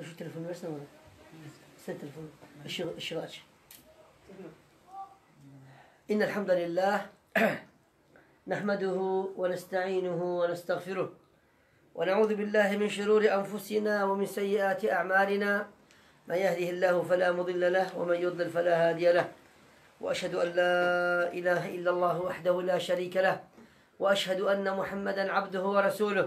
Versene bana. Sen telefonu. Işığı, ışığı aç. إن الحمد لله نحمده ونستعينه ونستغفره ونعوذ بالله من شرور أنفسنا ومن سيئات أعمالنا من يهده الله فلا مضل له ومن يضلل فلا هادي له وأشهد أن لا إله إلا الله وحده لا شريك له وأشهد أن محمدا عبده ورسوله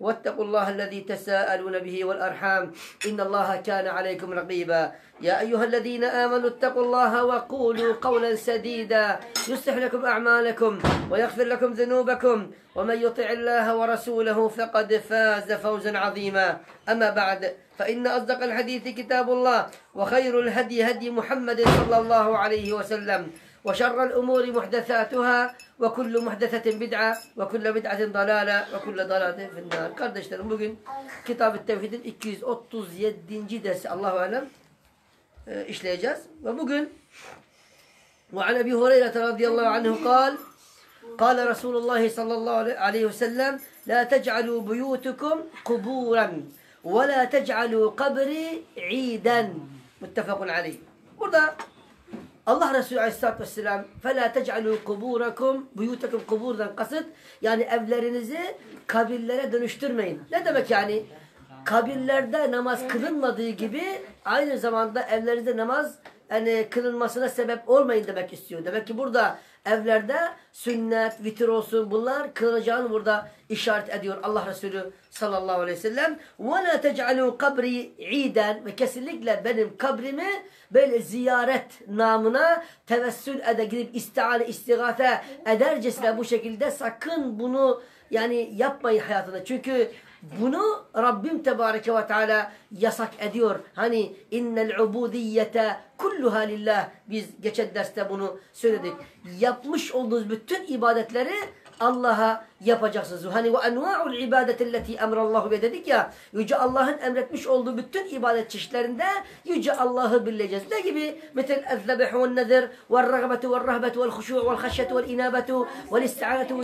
واتقوا الله الذي تساءلون به والأرحام. إن الله كان عليكم رقيبا. يا أيها الذين آمنوا اتقوا الله وقولوا قولا سديدا. يصلح لكم أعمالكم ويغفر لكم ذنوبكم. ومن يطع الله ورسوله فقد فاز فوزا عظيما. أما بعد فإن أصدق الحديث كتاب الله وخير الهدي هدي محمد صلى الله عليه وسلم. وشر الأمور محدثاتها وكل محدثة بدعة وكل بدعة ضلالة وكل ضلالة في النار Kardeşlerim bugün Kitab-ı Tevhid'in 237. dersi Allahu Alem e, işleyeceğiz. Ve bugün وعن أبي هريرة رضي الله عنه قال قال رسول الله صلى الله عليه وسلم لا تجعلوا بيوتكم قبورا ولا تجعلوا قبري عيدا متفق عليه Burada Allah Resulü Aleyhisselatü Vesselam فَلَا تَجْعَلُوا قُبُورَكُمْ بُيُوتَكُمْ kuburdan kasıt yani evlerinizi kabirlere dönüştürmeyin. Ne demek yani? Kabirlerde namaz kılınmadığı gibi aynı zamanda evlerinizde namaz yani kılınmasına sebep olmayın demek istiyor. Demek ki burada evlerde sünnet, vitir olsun bunlar kılınacağını burada işaret ediyor Allah Resulü sallallahu aleyhi ve sellem. وَلَا تَجْعَلُوا kabri iden ve kesinlikle benim kabrimi böyle ziyaret namına tevessül ede gidip istiane, istigate edercesine bu şekilde sakın bunu yani yapmayın hayatında. Çünkü bunu Rabbim Tebareke ve Teala yasak ediyor. Hani innel ubudiyete kulluha lillah. Biz geçen derste bunu söyledik. Yapmış olduğunuz bütün ibadetleri Allah'a yapacaksınız. Hani ve enva'ul ibadetelleti emrallahu ve dedik ya Yüce Allah'ın emretmiş olduğu bütün ibadet çeşitlerinde Yüce Allah'ı bileceğiz. Ne gibi? Metel ezzebih ve nezir ve ragbetu ve rahbetu ve huşu ve haşyetu ve inabetu ve isti'anetu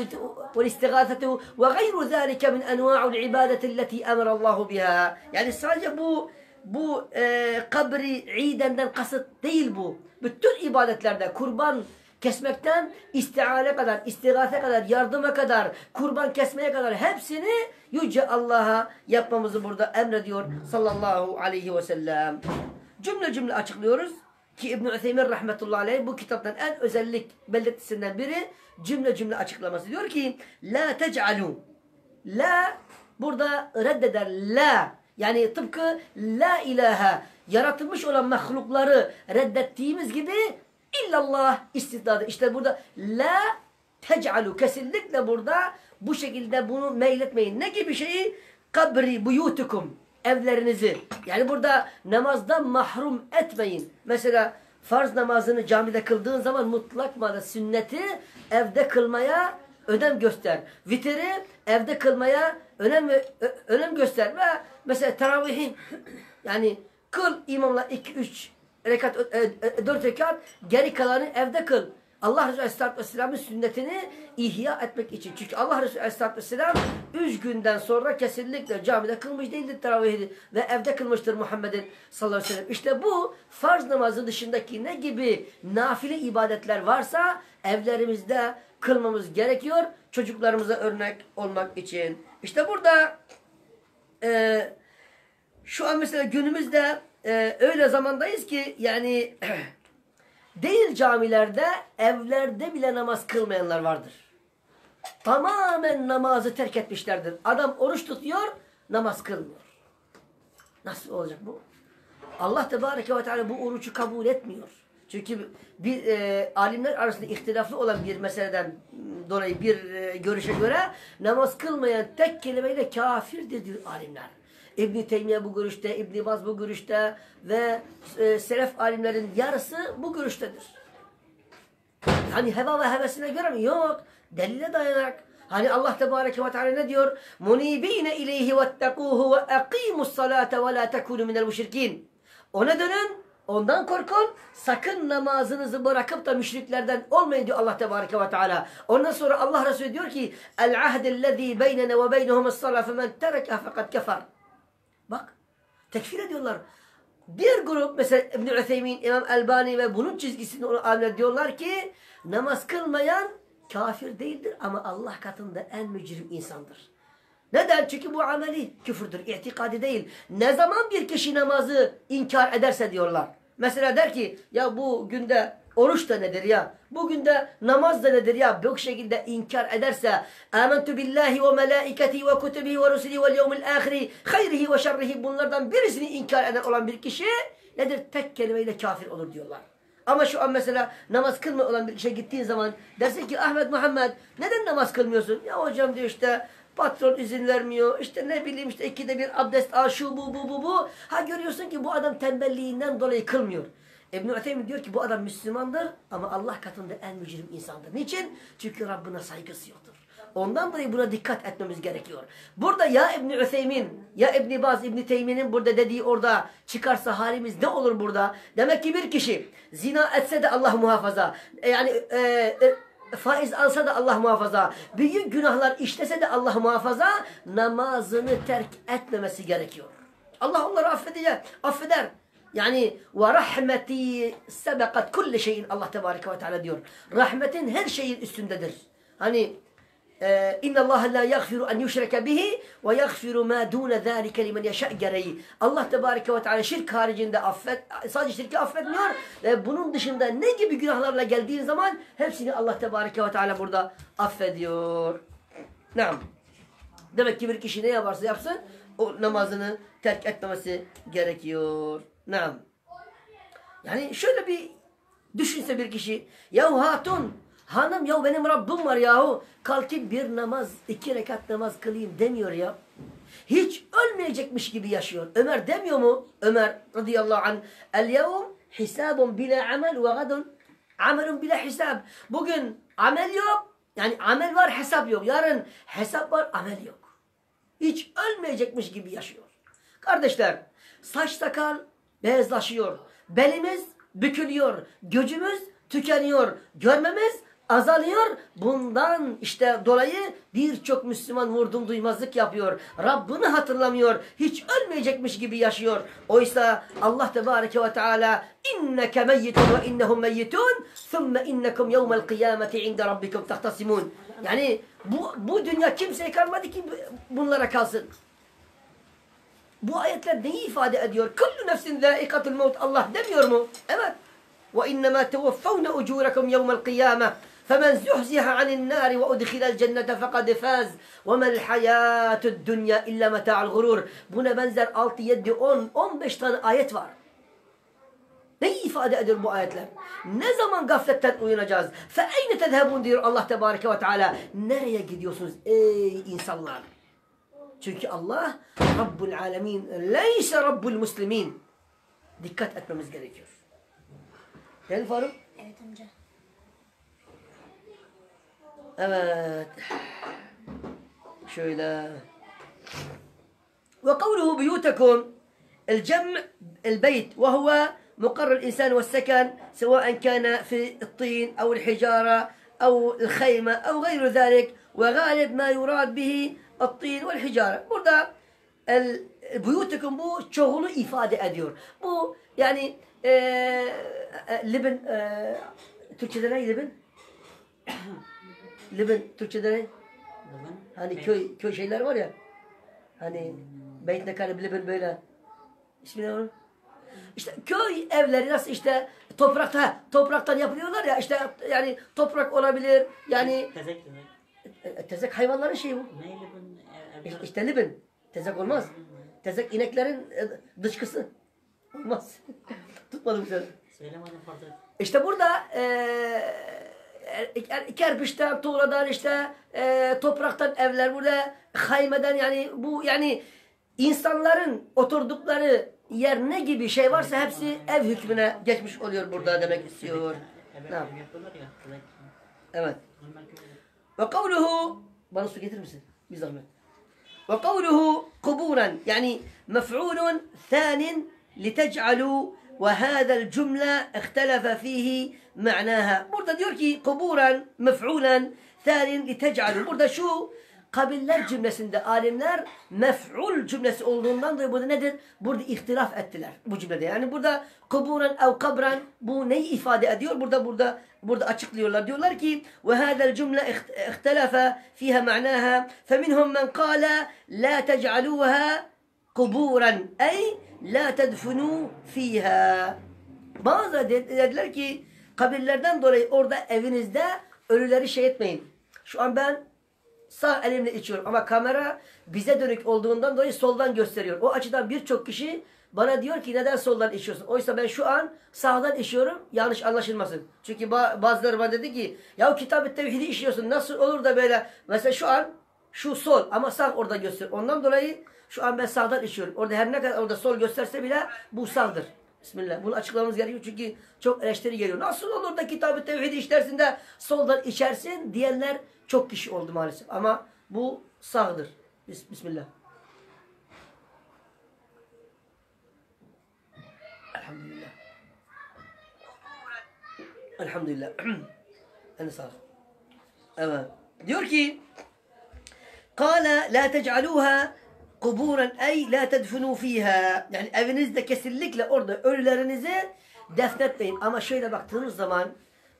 ve istigâthetu ve gayru zâlike min enva'ul ibadetelleti emrallahu biha. Yani sadece bu bu e, kabri idenden kasıt değil bu. Bütün ibadetlerde kurban kesmekten istiale kadar, istigase kadar, yardıma kadar, kurban kesmeye kadar hepsini Yüce Allah'a yapmamızı burada emrediyor sallallahu aleyhi ve sellem. Cümle cümle açıklıyoruz ki İbn-i rahmetullahi aleyh bu kitaptan en özellik belirtisinden biri cümle cümle açıklaması. Diyor ki La tec'alû La burada reddeder la yani tıpkı la ilahe yaratılmış olan mahlukları reddettiğimiz gibi illallah istiddadı. İşte burada la tec'alu kesinlikle burada bu şekilde bunu meyletmeyin. Ne gibi şeyi? Kabri buyutukum evlerinizi. Yani burada namazdan mahrum etmeyin. Mesela farz namazını camide kıldığın zaman mutlak manada sünneti evde kılmaya önem göster. Vitri evde kılmaya önem önem göster ve mesela teravihi yani kıl imamla 2 3 rekat 4 rekat geri kalanı evde kıl. Allah Resulü Aleyhisselatü Vesselam'ın sünnetini ihya etmek için. Çünkü Allah Resulü Aleyhisselatü Vesselam 3 günden sonra kesinlikle camide kılmış değildir teravihini ve evde kılmıştır Muhammed'in sallallahu aleyhi ve sellem. İşte bu farz namazı dışındaki ne gibi nafile ibadetler varsa evlerimizde kılmamız gerekiyor. Çocuklarımıza örnek olmak için. İşte burada e, şu an mesela günümüzde e, öyle zamandayız ki yani değil camilerde evlerde bile namaz kılmayanlar vardır. Tamamen namazı terk etmişlerdir. Adam oruç tutuyor namaz kılmıyor. Nasıl olacak bu? Allah Tebareke ve Teala bu orucu kabul etmiyor. Çünkü bir e, alimler arasında ihtilaflı olan bir meseleden dolayı bir e, görüşe göre namaz kılmayan tek kelimeyle kafirdir diyor alimler. İbn Teymiye bu görüşte, İbn Baz bu görüşte ve e, selef alimlerin yarısı bu görüştedir. Hani heva ve hevesine göre mi? Yok. Delile dayanarak. Hani Allah Tebareke ve Teala ne diyor? Munibine ileyhi vettekuhu ve akimus salate ve la tekunu minel müşrikin. Ona dönün, ondan korkun. Sakın namazınızı bırakıp da müşriklerden olmayın diyor Allah Tebareke ve Teala. Ondan sonra Allah Resulü diyor ki El ahdellezî beynene ve beynehumus salâ femen terekâ fekad kefer. Bak tekfir ediyorlar. Diğer grup mesela İbn-i Ütheymin, İmam Elbani ve bunun çizgisinde olan alimler diyorlar ki namaz kılmayan kafir değildir ama Allah katında en mücrim insandır. Neden? Çünkü bu ameli küfürdür, itikadi değil. Ne zaman bir kişi namazı inkar ederse diyorlar. Mesela der ki ya bu günde oruç da nedir ya? Bugün de namaz da nedir ya? Bu şekilde inkar ederse Âmentu billahi ve melâiketi ve kutubihi ve rusuli ve yevmil âhiri hayrihi ve şerrihi bunlardan birisini inkar eden olan bir kişi nedir? Tek kelimeyle kafir olur diyorlar. Ama şu an mesela namaz kılma olan bir kişiye gittiğin zaman dersin ki Ahmet Muhammed neden namaz kılmıyorsun? Ya hocam diyor işte patron izin vermiyor. İşte ne bileyim işte ikide bir abdest al şu bu bu bu bu. Ha görüyorsun ki bu adam tembelliğinden dolayı kılmıyor. İbn-i diyor ki bu adam Müslümandır ama Allah katında en mücrim insandır. Niçin? Çünkü Rabbine saygısı yoktur. Ondan dolayı buna dikkat etmemiz gerekiyor. Burada ya İbn-i Ütheymin ya İbn-i Baz İbn-i Teymi'nin burada dediği orada çıkarsa halimiz ne olur burada? Demek ki bir kişi zina etse de Allah muhafaza. E, yani e, e, faiz alsa da Allah muhafaza. Büyük günahlar işlese de Allah muhafaza. Namazını terk etmemesi gerekiyor. Allah onları affedecek, affeder. Yani ve rahmeti sebekat kulli şeyin Allah Tebareke ve Teala diyor. Rahmetin her şeyin üstündedir. Hani İnna Allah la yaghfiru en yushraka bihi ve yaghfiru ma dun zalika limen yasha. Allah Tebareke ve Teala şirk haricinde affet sadece şirki affetmiyor ve bunun dışında ne gibi günahlarla geldiğin zaman hepsini Allah Tebareke ve Teala burada affediyor. Naam. Demek ki bir kişi ne yaparsa yapsın o namazını terk etmemesi gerekiyor. Naam. Yani şöyle bir düşünse bir kişi. Yahu hatun, hanım ya benim Rabbim var yahu. Kalkıp bir namaz, iki rekat namaz kılayım demiyor ya. Hiç ölmeyecekmiş gibi yaşıyor. Ömer demiyor mu? Ömer radıyallahu anh. El yevm hisabun bila amel ve gadun amelun bila hisab. Bugün amel yok. Yani amel var hesap yok. Yarın hesap var amel yok. Hiç ölmeyecekmiş gibi yaşıyor. Kardeşler saç sakal beyazlaşıyor. Belimiz bükülüyor. Gücümüz tükeniyor. Görmemiz azalıyor. Bundan işte dolayı birçok Müslüman vurdum duymazlık yapıyor. Rabbini hatırlamıyor. Hiç ölmeyecekmiş gibi yaşıyor. Oysa Allah Tebareke ve Teala inneke meyyitun ve innehum meyyitun thumme innekum yevmel kıyameti inde rabbikum tahtasimun. Yani bu, bu dünya kimseye kalmadı ki bunlara kalsın. Bu ayetler neyi ifade ediyor? Kullu nefsin zâikatul mevt Allah demiyor mu? Evet. Ve innemâ tevaffavne ucûrekum yevmel kıyâme. فمن زحزح عن النار وأدخل الجنة فقد فاز وما الحياة الدنيا إلا متاع الغرور Buna benzer 6, 7, 10, 15 tane ayet var. Neyi ifade ediyor bu ayetler? Ne zaman gafletten uyanacağız? فَاَيْنَ تَذْهَبُونَ diyor Allah Tebareke ve Teala. Nereye gidiyorsunuz ey insanlar? Çünkü Allah Rabbul Alemin leyse Rabbul Müslimin. Dikkat etmemiz gerekiyor. Değil mi Faruk? Evet amca. Evet. Şöyle. وقوله بيوتكم الجمع البيت وهو مقر الإنسان والسكن سواء كان في الطين أو الحجارة أو الخيمة أو غير ذلك وغالب ما يراد به الطين والحجارة burada buyutukum bu çoğulu ifade ediyor. Bu yani e, e, libin? Libin Türkçe'de ne? Hani köy köy şeyler var ya. Hani Beyt Nekale libin böyle. İsmi ne onun? İşte köy evleri nasıl işte toprakta topraktan yapılıyorlar ya işte yani toprak olabilir yani Tezek tezek. e, tezek hayvanların şeyi bu. Bunun ev- İşte, evler? işte libin. Tezek olmaz. Tezek ineklerin e, dışkısı. Olmaz. Tutmadım seni. Söylemedim fazla. İşte burada e, er, Er, er, kerpiçten, tuğradan işte e, topraktan evler burada haymeden yani bu yani insanların oturdukları yer ne gibi şey varsa hepsi ev hükmüne geçmiş oluyor burada demek istiyor. Evet. Ve kavluhu bana su getirir misin? Bir zahmet. Ve kavluhu kuburan yani mef'ulun thanin litec'alu وهذا الجملة اختلف فيه معناها burada diyor ki قبورا مفعولا ثان لتجعلوا burada şu kabiller cümlesinde alimler mef'ul cümlesi olduğundan dolayı burada nedir? Burada ihtilaf ettiler bu cümlede. Yani burada kuburan ev kabran bu neyi ifade ediyor? Burada burada burada açıklıyorlar. Diyorlar ki ve hada'l cümle ihtelafa fiha ma'naha feminhum men qala la tec'aluha kuburan ey la tedfunu fiha. Bazı dediler ki kabirlerden dolayı orada evinizde ölüleri şey etmeyin. Şu an ben sağ elimle içiyorum ama kamera bize dönük olduğundan dolayı soldan gösteriyor. O açıdan birçok kişi bana diyor ki neden soldan içiyorsun? Oysa ben şu an sağdan içiyorum. Yanlış anlaşılmasın. Çünkü bazıları bana dedi ki ya kitab-ı tevhidi işliyorsun. Nasıl olur da böyle? Mesela şu an şu sol ama sağ orada gösteriyor. Ondan dolayı şu an ben sağdan içiyorum. Orada her ne kadar orada sol gösterse bile bu sağdır. Bismillah. Bunu açıklamamız gerekiyor çünkü çok eleştiri geliyor. Nasıl olur da kitab-ı tevhidi işlersin de soldan içersin diyenler çok kişi oldu maalesef. Ama bu sağdır. Bis Bismillah. Elhamdülillah. Elhamdülillah. En sağ. Evet. Diyor ki Kale la tec'aluha kuburen ey la tedfunu fiha. Yani evinizde kesinlikle orada ölülerinizi defnetmeyin. Ama şöyle baktığınız zaman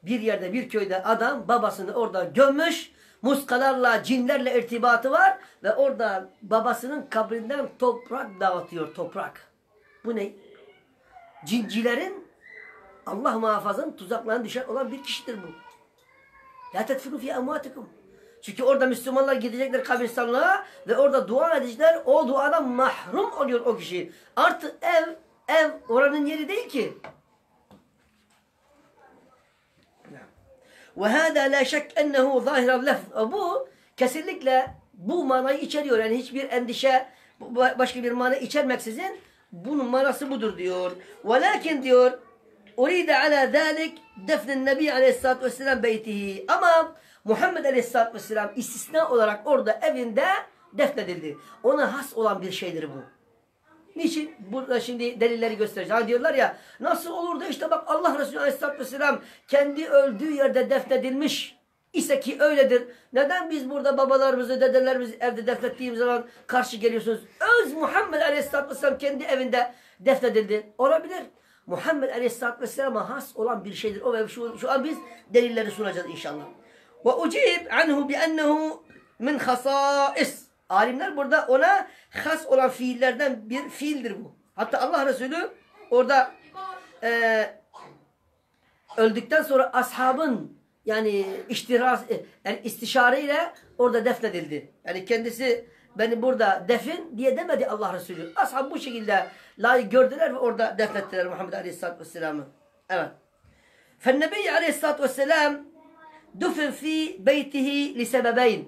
bir yerde bir köyde adam babasını orada gömmüş. Muskalarla, cinlerle irtibatı var ve orada babasının kabrinden toprak dağıtıyor, toprak. Bu ne? Cincilerin Allah muhafazanın tuzaklarına düşen olan bir kişidir bu. La tedfinu fi amvatikum. Çünkü orada Müslümanlar gidecekler kabristanlığa ve orada dua edecekler. O duadan mahrum oluyor o kişi. Artı ev, ev oranın yeri değil ki. Ve hâdâ lâ şek ennehu zâhiran lef. E bu kesinlikle bu manayı içeriyor. Yani hiçbir endişe, başka bir mana içermeksizin bunun manası budur diyor. Velakin diyor, uride ala zâlik defnin nebi aleyhissalâtu vesselâm beytihi. Ama Muhammed Aleyhisselatü Vesselam istisna olarak orada evinde defnedildi. Ona has olan bir şeydir bu. Niçin? Burada şimdi delilleri göstereceğim. Hani diyorlar ya nasıl olur da işte bak Allah Resulü Aleyhisselatü Vesselam kendi öldüğü yerde defnedilmiş ise ki öyledir. Neden biz burada babalarımızı, dedelerimizi evde defnettiğimiz zaman karşı geliyorsunuz? Öz Muhammed Aleyhisselatü Vesselam kendi evinde defnedildi. Olabilir. Muhammed Aleyhisselatü Vesselam'a has olan bir şeydir. O ve şu, şu an biz delilleri sunacağız inşallah. Ve ucib anhu bi ennehu min hasais. Alimler burada ona has olan fiillerden bir fiildir bu. Hatta Allah Resulü orada e, öldükten sonra ashabın yani iştiraz, e, yani istişareyle orada defnedildi. Yani kendisi beni burada defin diye demedi Allah Resulü. Ashab bu şekilde layık gördüler ve orada defnettiler Muhammed Aleyhisselatü Vesselam'ı. Evet. Fennebi Aleyhisselatü Vesselam dufin fi beytihi li sebebeyn.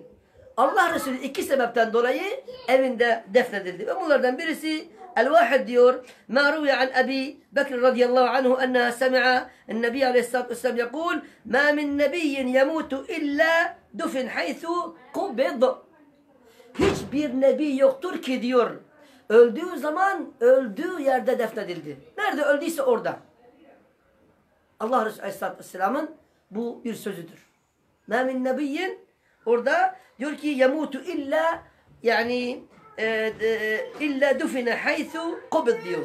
Allah Resulü iki sebepten dolayı evinde defnedildi. Ve bunlardan birisi El-Vahid diyor Ma ruya an Ebi Bekir radıyallahu anhu enneha semi'a Nebi aleyhissalatü vesselam yakul Ma min nebiyyin yemutu illa dufin haythu kubid Hiçbir nebi yoktur ki diyor öldüğü zaman öldüğü yerde defnedildi. Nerede öldüyse orada. Allah Resulü aleyhissalatü vesselamın bu bir sözüdür. Ma min nebiyyin orada diyor ki yemutu illa yani e, illa dufine haythu kubid diyor.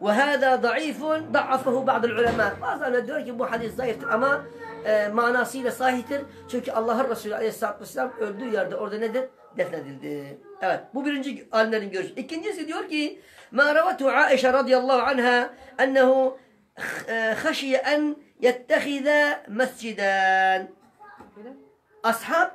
Ve hâzâ zayıfun da'afahu ba'dul ulema. Bazıları diyor ki bu hadis zayıftır ama e, manasıyla sahihtir. Çünkü Allah'ın Resulü Aleyhisselatü Vesselam öldüğü yerde orada nedir? Defnedildi. Evet. Bu birinci alimlerin görüşü. İkincisi diyor ki ma ravatu Aişe radıyallahu anha ennehu خشي أن يتخذ مسجدا Ashab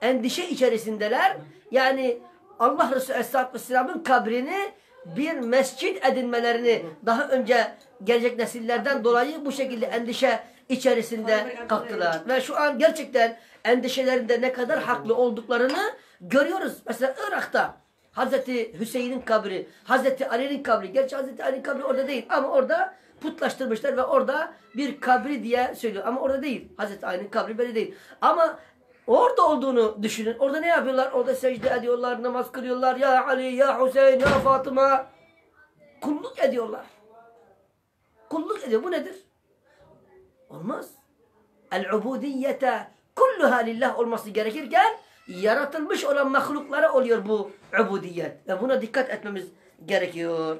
endişe içerisindeler. Yani Allah Resulü Aleyhisselatü Vesselam'ın kabrini bir mescit edinmelerini daha önce gelecek nesillerden dolayı bu şekilde endişe içerisinde kalktılar. Ve şu an gerçekten endişelerinde ne kadar haklı olduklarını görüyoruz. Mesela Irak'ta Hazreti Hüseyin'in kabri, Hazreti Ali'nin kabri. Gerçi Hazreti Ali'nin kabri orada değil ama orada putlaştırmışlar ve orada bir kabri diye söylüyor. Ama orada değil. Hazreti Ali'nin kabri böyle değil. Ama orada olduğunu düşünün. Orada ne yapıyorlar? Orada secde ediyorlar, namaz kılıyorlar. Ya Ali, ya Hüseyin, ya Fatıma. Kulluk ediyorlar. Kulluk ediyor. Bu nedir? Olmaz. El-ubudiyete kulluha lillah olması gerekirken yaratılmış olan mahluklara oluyor bu ubudiyet. Ve buna dikkat etmemiz gerekiyor.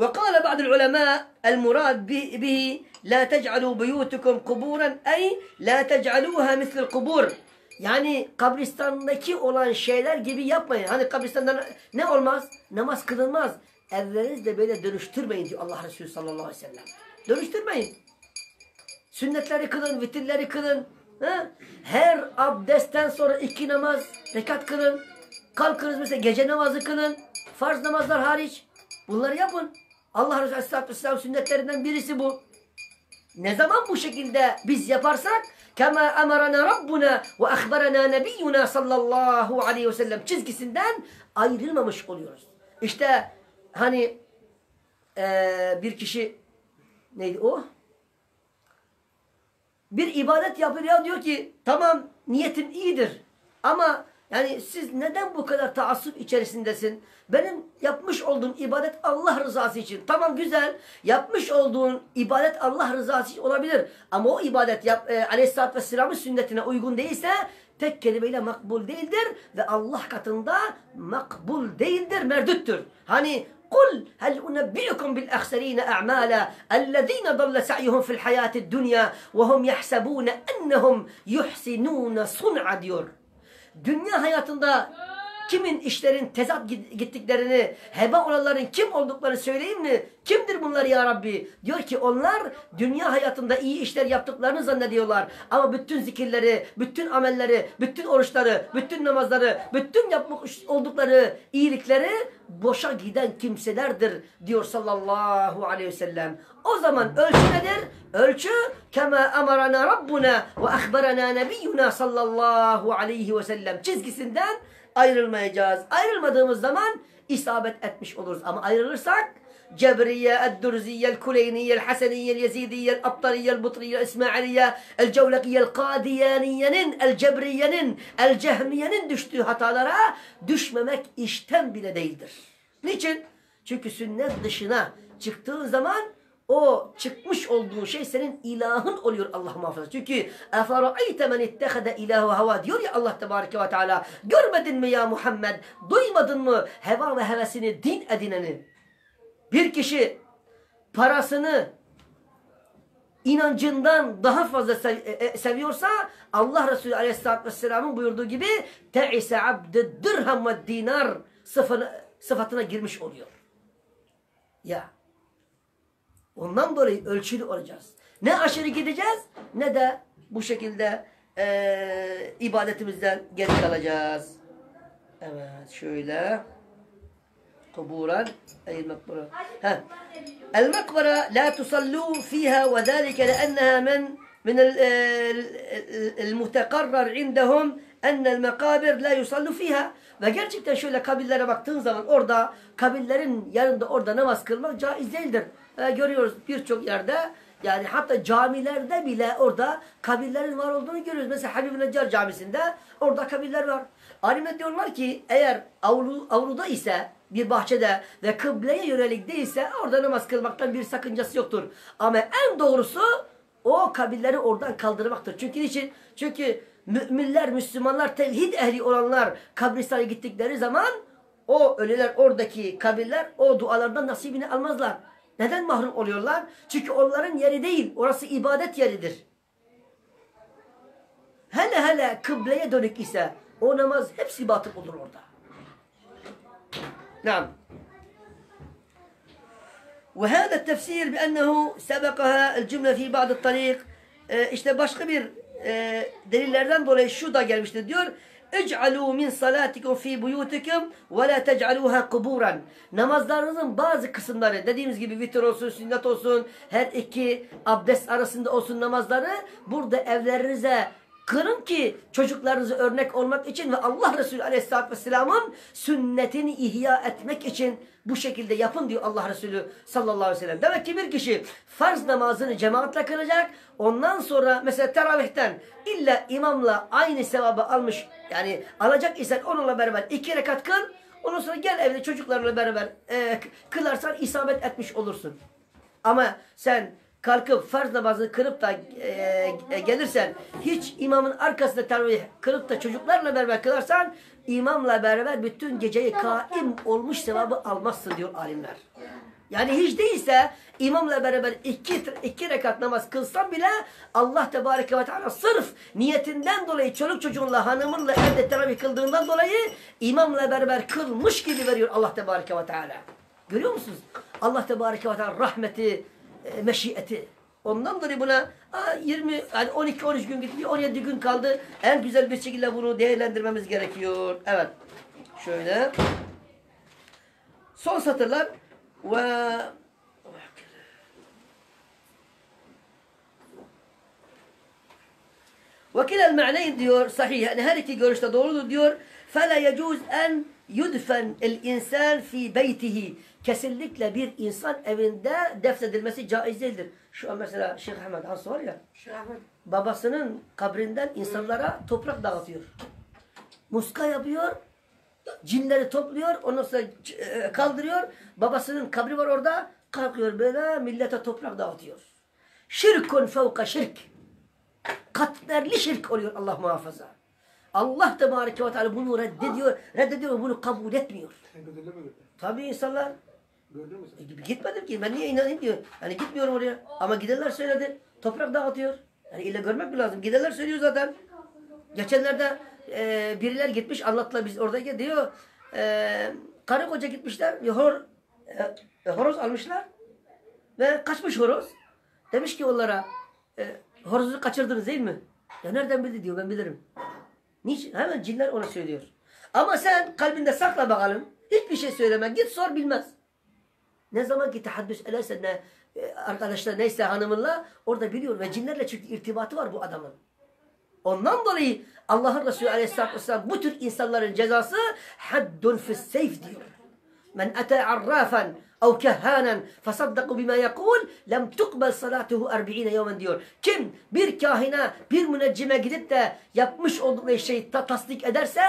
وقال بعض العلماء المراد به لا تجعلوا بيوتكم قبورا أي لا تجعلوها مثل القبور yani kabristandaki olan şeyler gibi yapmayın. Hani kabristanda ne olmaz? Namaz kılınmaz. Evlerinizi de böyle dönüştürmeyin diyor Allah Resulü sallallahu aleyhi ve sellem. Dönüştürmeyin. Sünnetleri kılın, vitirleri kılın. Ha? Her abdestten sonra iki namaz, rekat kılın. Kalkınız mesela gece namazı kılın. Farz namazlar hariç. Bunları yapın. Allah Resulü Aleyhisselatü Vesselam sünnetlerinden birisi bu. Ne zaman bu şekilde biz yaparsak kema emarana Rabbuna ve ahbarana nebiyyuna sallallahu aleyhi ve sellem çizgisinden ayrılmamış oluyoruz. İşte hani eee, bir kişi neydi o? Bir ibadet yapıyor ya diyor ki tamam niyetim iyidir ama yani siz neden bu kadar taassup içerisindesin? Benim yapmış olduğum ibadet Allah rızası için. Tamam güzel. Yapmış olduğun ibadet Allah rızası için olabilir. Ama o ibadet yap, e, aleyhissalatü vesselamın sünnetine uygun değilse tek kelimeyle makbul değildir. Ve Allah katında makbul değildir, merdüttür. Hani قل هل أنبئكم بالأخسرين أعمالا الذين ضل سعيهم في الحياة الدنيا وهم يحسبون أنهم يحسنون صنع diyor. Dünya hayatında kimin işlerin tezat gittiklerini, heba olanların kim olduklarını söyleyeyim mi? Kimdir bunlar ya Rabbi? Diyor ki onlar dünya hayatında iyi işler yaptıklarını zannediyorlar. Ama bütün zikirleri, bütün amelleri, bütün oruçları, bütün namazları, bütün yapmış oldukları iyilikleri boşa giden kimselerdir diyor sallallahu aleyhi ve sellem. O zaman ölçü nedir? Ölçü kema amarana Rabbuna ve ahbarana nebiyyuna sallallahu aleyhi ve sellem çizgisinden ayrılmayacağız. Ayrılmadığımız zaman isabet etmiş oluruz. Ama ayrılırsak Cebriye, Eddurziye, El-Kuleyniye, El-Haseniye, El-Yezidiye, El-Abtariye, El-Butriye, El-İsmailiye, El-Cevlekiye, El-Kadiyaniye'nin, El-Cebriye'nin, El-Cehmiye'nin düştüğü hatalara düşmemek işten bile değildir. Niçin? Çünkü sünnet dışına çıktığın zaman o çıkmış olduğun şey senin ilahın oluyor Allah muhafaza. Çünkü اَفَرَأَيْتَ مَنِ اتَّخَذَ اِلَهُ hava diyor ya Allah Tebareke ve Teala. Görmedin mi ya Muhammed? Duymadın mı heva ve hevesini din edineni? Bir kişi parasını inancından daha fazla sev e, e, seviyorsa Allah Resulü Aleyhisselatü Vesselam'ın buyurduğu gibi te'ise abdü dirham ve dinar sıfatına, sıfatına girmiş oluyor. Ya. Ondan dolayı ölçülü olacağız. Ne aşırı gideceğiz ne de bu şekilde e, ibadetimizden geri kalacağız. Evet şöyle. قبورا أي المقبرة ها المقبرة لا تصلوا فيها وذلك لأنها من من المتقرر عندهم أن المقابر لا يصلوا فيها ve gerçekten şöyle kabirlere baktığın zaman orada kabirlerin yanında orada namaz kılmak caiz değildir. Ee, görüyoruz birçok yerde yani hatta camilerde bile orada kabirlerin var olduğunu görüyoruz. Mesela Habib Neccar camisinde orada kabirler var. Alimler diyorlar ki eğer avlu, avluda ise bir bahçede ve kıbleye yönelik değilse orada namaz kılmaktan bir sakıncası yoktur. Ama en doğrusu o kabirleri oradan kaldırmaktır. Çünkü niçin? Çünkü müminler, Müslümanlar, tevhid ehli olanlar kabristana gittikleri zaman o ölüler oradaki kabirler o dualardan nasibini almazlar. Neden mahrum oluyorlar? Çünkü onların yeri değil. Orası ibadet yeridir. Hele hele kıbleye dönük ise o namaz hepsi batıl olur orada. نعم وهذا التفسير بأنه سبقها الجملة في بعض الطريق işte başka bir e, delillerden dolayı şu da gelmiştir diyor. اجعلوا min salatikum fi buyutikum ve la tec'aluha kuburan. Namazlarınızın bazı kısımları dediğimiz gibi vitir olsun, sünnet olsun, her iki abdest arasında olsun namazları burada evlerinize Kırın ki çocuklarınızı örnek olmak için ve Allah Resulü Aleyhisselatü Vesselam'ın sünnetini ihya etmek için bu şekilde yapın diyor Allah Resulü sallallahu aleyhi ve sellem. Demek ki bir kişi farz namazını cemaatle kılacak. Ondan sonra mesela teravihten illa imamla aynı sevabı almış yani alacak isen onunla beraber iki rekat kıl. Ondan sonra gel evde çocuklarla beraber e, kılarsan isabet etmiş olursun. Ama sen kalkıp farz namazını kırıp da e, e, gelirsen hiç imamın arkasında teravih kırıp da çocuklarla beraber kılarsan imamla beraber bütün geceyi kaim olmuş sevabı almazsın diyor alimler. Yani hiç değilse imamla beraber iki, iki rekat namaz kılsan bile Allah Tebareke ve Teala sırf niyetinden dolayı çoluk çocuğunla hanımınla evde teravih kıldığından dolayı imamla beraber kılmış gibi veriyor Allah Tebareke ve Teala. Görüyor musunuz? Allah Tebareke ve Teala rahmeti, e, meşiyeti. Ondan dolayı buna aa, 20, yani 12-13 gün gitti, 17 gün kaldı. En güzel bir şekilde bunu değerlendirmemiz gerekiyor. Evet. Şöyle. Son satırlar ve وكلا المعنيين diyor sahih yani her iki görüşte doğrudur diyor. فَلَا يَجُوزْ اَنْ يُدْفَنْ الْاِنْسَانِ ف۪ي بَيْتِهِ Kesinlikle bir insan evinde defnedilmesi caiz değildir. Şu an mesela Şeyh Ahmet Has var ya Şu Ahmet babasının kabrinden insanlara toprak dağıtıyor. Muska yapıyor. Cinleri topluyor. Ondan sonra e, kaldırıyor. Babasının kabri var orada. Kalkıyor böyle millete toprak dağıtıyor. Şirkun fevka şirk. Katmerli şirk oluyor Allah muhafaza. Allah Tebareke ve Teala bunu reddediyor. Reddediyor ve bunu kabul etmiyor. Tabii insanlar Gördün mü sen? e, gitmedim ki. Ben niye inanayım diyor. Hani gitmiyorum oraya. Ama gidenler söyledi. Toprak dağıtıyor. Yani illa görmek mi lazım? Gidenler söylüyor zaten. Geçenlerde e, biriler gitmiş anlattılar biz oradaki diyor. E, karı koca gitmişler. Hor, e, e, horoz almışlar. Ve kaçmış horoz. Demiş ki onlara e, horozu kaçırdınız değil mi? Ya nereden bildi diyor ben bilirim. Niçin? Hemen cinler ona söylüyor. Ama sen kalbinde sakla bakalım. Hiçbir şey söyleme. Git sor bilmez. Ne zaman ki tahaddüs ederse ne, e, arkadaşlar neyse hanımınla orada biliyor ve cinlerle çünkü irtibatı var bu adamın. Ondan dolayı Allah'ın Resulü Aleyhisselatü Vesselam bu tür insanların cezası haddun fisseyf diyor. Men ete arrafan ev kehhanen fesaddaku bima yekul lem tukbel salatuhu erbi'ine yevmen diyor. Kim bir kahine bir müneccime gidip de yapmış oldukları şeyi ta tasdik ederse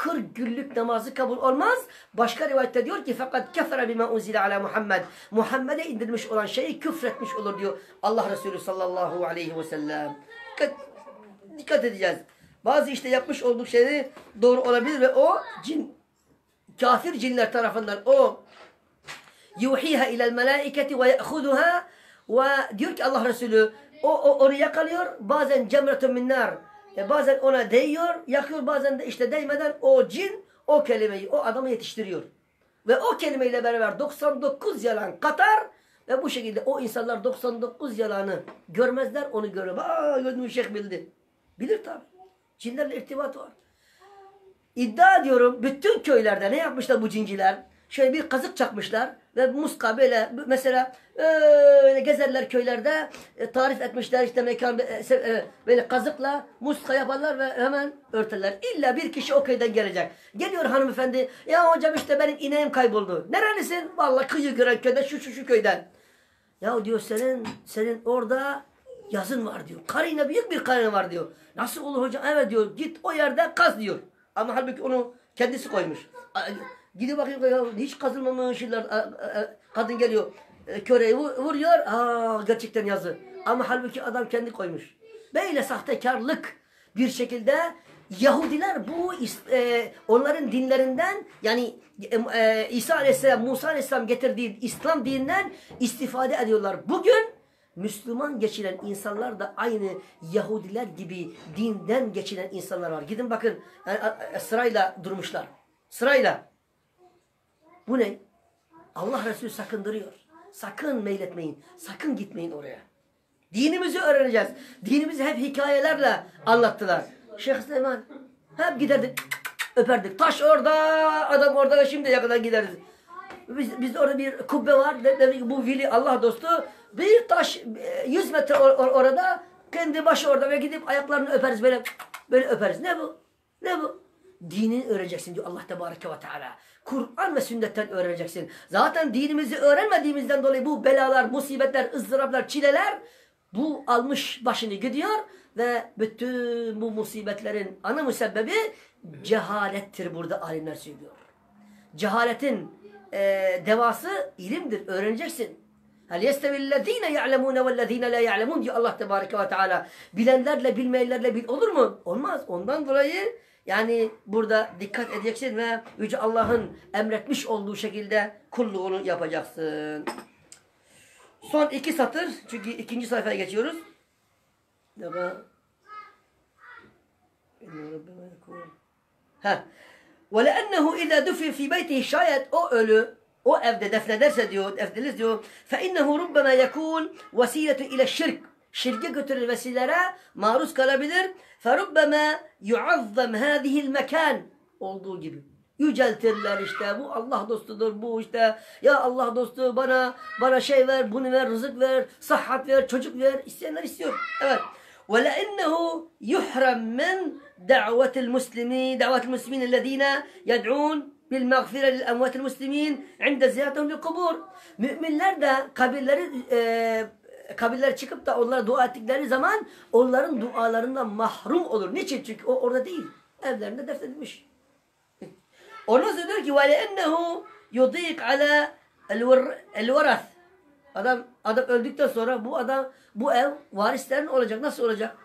40 günlük namazı kabul olmaz. Başka rivayette diyor ki fakat kefere bima unzile ala Muhammed. Muhammed'e indirilmiş olan şeyi küfretmiş olur diyor Allah Resulü sallallahu aleyhi ve sellem. Dikkat, dikkat edeceğiz. Bazı işte yapmış olduğu şeyleri doğru olabilir ve o cin kafir cinler tarafından o yuhiha ilel melaiketi ve ye'khuduha ve diyor ki Allah Resulü o, o onu yakalıyor bazen cemretun min nar e, bazen ona değiyor yakıyor bazen de işte değmeden o cin o kelimeyi o adamı yetiştiriyor ve o kelimeyle beraber 99 yalan katar ve bu şekilde o insanlar 99 yalanı görmezler onu görür. Aa gördüm şeyh bildi. Bilir tabi. Cinlerle irtibat var. İddia diyorum bütün köylerde ne yapmışlar bu cinciler? Şöyle bir kazık çakmışlar ve muska böyle mesela öyle gezerler köylerde e, tarif etmişler işte mekan e, e, böyle kazıkla muska yaparlar ve hemen örterler. İlla bir kişi o köyden gelecek. Geliyor hanımefendi ya hocam işte benim ineğim kayboldu. Nerelisin? Vallahi kıyı gören köyden şu şu şu köyden. Ya diyor senin senin orada yazın var diyor. Karıyla büyük bir karın var diyor. Nasıl olur hocam? Evet diyor. Git o yerde kaz diyor. Ama halbuki onu kendisi koymuş. Gidip bakıyor ya hiç kazılmamış yıllar. Kadın geliyor. e, Köreği vu- vuruyor. Aa gerçekten yazı. Ama halbuki adam kendi koymuş. Böyle sahtekarlık bir şekilde Yahudiler bu e, onların dinlerinden yani e, e, İsa Aleyhisselam, Musa Aleyhisselam getirdiği İslam dininden istifade ediyorlar. Bugün Müslüman geçilen insanlar da aynı Yahudiler gibi dinden geçilen insanlar var. Gidin bakın a- a- sırayla durmuşlar. Sırayla. Bu ne? Allah Resulü sakındırıyor. Sakın meyletmeyin. Sakın gitmeyin oraya. Dinimizi öğreneceğiz. Dinimizi hep hikayelerle anlattılar. Şeyh Süleyman hep giderdik. Öperdik. Taş orada, adam orada ve şimdiye kadar gideriz. Biz, biz orada bir kubbe var. Bu veli Allah dostu. Bir taş e, 100 metre or- or- orada Kendi başı orada ve gidip ayaklarını öperiz böyle böyle öperiz. Ne bu? Ne bu? Dinini öğreneceksin diyor Allah Tebareke ve Teala. Kur'an ve sünnetten öğreneceksin. Zaten dinimizi öğrenmediğimizden dolayı bu belalar, musibetler, ızdıraplar, çileler bu almış başını gidiyor ve bütün bu musibetlerin ana müsebbibi cehalettir burada alimler söylüyor. Cehaletin e, devası ilimdir. Öğreneceksin. Hel yestevillezine ya'lemune vellezine la ya'lemun diyor Allah Tebareke ve Teala. Bilenlerle bilmeyenlerle bil olur mu? Olmaz. Ondan dolayı yani burada dikkat edeceksin ve Yüce Allah'ın emretmiş olduğu şekilde kulluğunu yapacaksın. Son iki satır. Çünkü ikinci sayfaya geçiyoruz. Defa. Ha. وَلَأَنَّهُ اِذَا دُفِي فِي بَيْتِهِ Şayet o ölü o evde defnederse diyor, defnedilirse diyor. فَاِنَّهُ رُبَّمَا يَكُونَ وَسِيلَةٌ اِلَى الشِّرْكِ Şirke götürür vesilelere maruz kalabilir. فَرُبَّمَا يُعَظَّمْ هَذِهِ الْمَكَانِ Olduğu gibi. Yüceltirler işte. Bu Allah dostudur. Bu işte ya Allah dostu bana bana şey ver, bunu ver, rızık ver, sıhhat ver, çocuk ver. İsteyenler istiyor. Evet. ولأنه يحرم من دعوة المسلمين دعوة المسلمين الذين يدعون بالمغفرة للأموات المسلمين عند زيارتهم للقبور Müminler de kabirleri e, kabirler çıkıp da onlara dua ettikleri zaman onların dualarından mahrum olur. Niçin? Çünkü o orada değil. Evlerinde defnedilmiş. Ondan sonra diyor ki وَلَأَنَّهُ يُضِيقْ عَلَى الْوَرَثِ Adam adam öldükten sonra bu adam bu ev varislerin olacak. Nasıl olacak?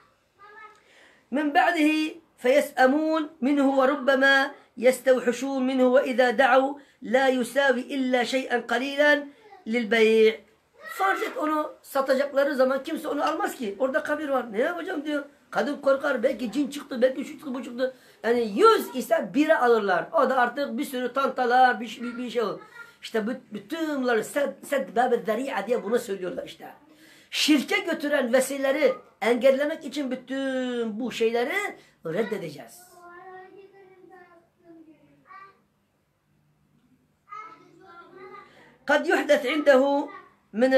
Min ba'dihi feyesamun minhu ve rubbama yestevhuşun minhu ve izâ da'u la yusavi illa şey'en kalilen lil bey' Farz onu satacakları zaman kimse onu almaz ki. Orada kabir var. Ne yapacağım diyor. Kadın korkar. Belki cin çıktı. Belki şu çıktı bu çıktı. Yani yüz ise biri alırlar. O da artık bir sürü tantalar bir, bir, bir şey olur. İşte bütün bunları sedbâbe deri'a diye bunu söylüyorlar işte. Şirke götüren vesileleri engellemek için bütün bu şeyleri reddedeceğiz. Kad yuhdet indehu من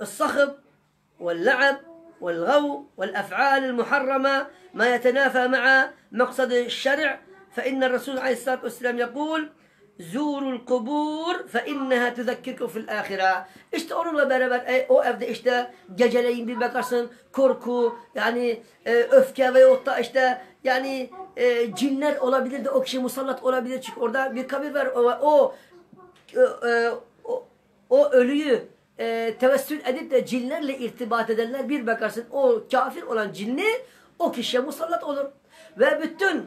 الصخب واللعب والغو والأفعال المحرمة ما يتنافى مع مقصد الشرع فإن الرسول عليه الصلاة والسلام يقول Zurul kubur fe inneha tuzekkirukum fil ahire. İşte onunla beraber e, o evde işte geceleyin bir bakarsın korku yani e, öfke veyahut da işte yani e, cinler olabilir de o kişi musallat olabilir çünkü orada bir kabir var o o e, o, o ölüyü e, tevessül edip de cinlerle irtibat edenler bir bakarsın o kafir olan cinli o kişiye musallat olur ve bütün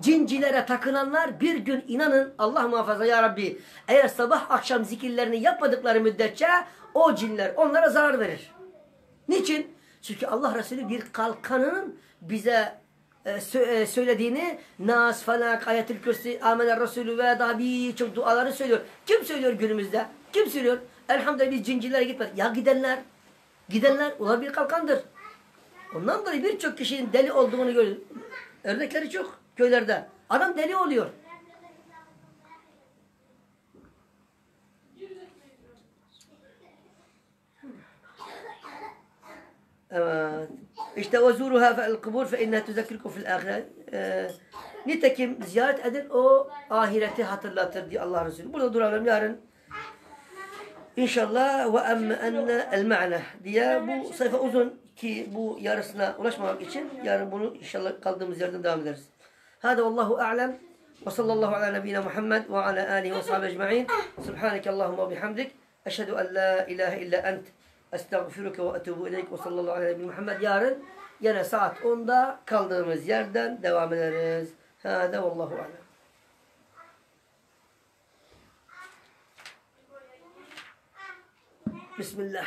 cincilere takılanlar bir gün inanın Allah muhafaza ya Rabbi eğer sabah akşam zikirlerini yapmadıkları müddetçe o cinler onlara zarar verir. Niçin? Çünkü Allah Resulü bir kalkanın bize e, söylediğini Nas, Falak, Ayetül Kürsi, Amener Resulü ve daha birçok duaları söylüyor. Kim söylüyor günümüzde? Kim söylüyor? Elhamdülillah biz cincillere gitmedik. Ya gidenler, gidenler onlar bir kalkandır. Ondan dolayı birçok kişinin deli olduğunu görüyoruz. Örnekleri çok köylerde. Adam deli oluyor. Evet. İşte vezuruha fe'l kubur fe inneha tuzekkirukum fil ahiret. Ee, nitekim ziyaret edin o ahireti hatırlatır diye Allah Resulü. Burada duralım yarın. İnşallah ve emme enne el ma'na diye bu sayfa uzun ki bu yarısına ulaşmamak için yarın bunu inşallah kaldığımız yerden devam ederiz. Hadi Allahu a'lem ve sallallahu ala nebine Muhammed ve ala alihi ve sahibi ecma'in. Subhaneke Allahumma bihamdik. Eşhedü en la ilahe illa ent. Estağfiruke ve etubu ileyk ve sallallahu ala nebine Muhammed. Yarın yine saat 10'da kaldığımız yerden devam ederiz. Hadi Allahu a'lem. بسم الله.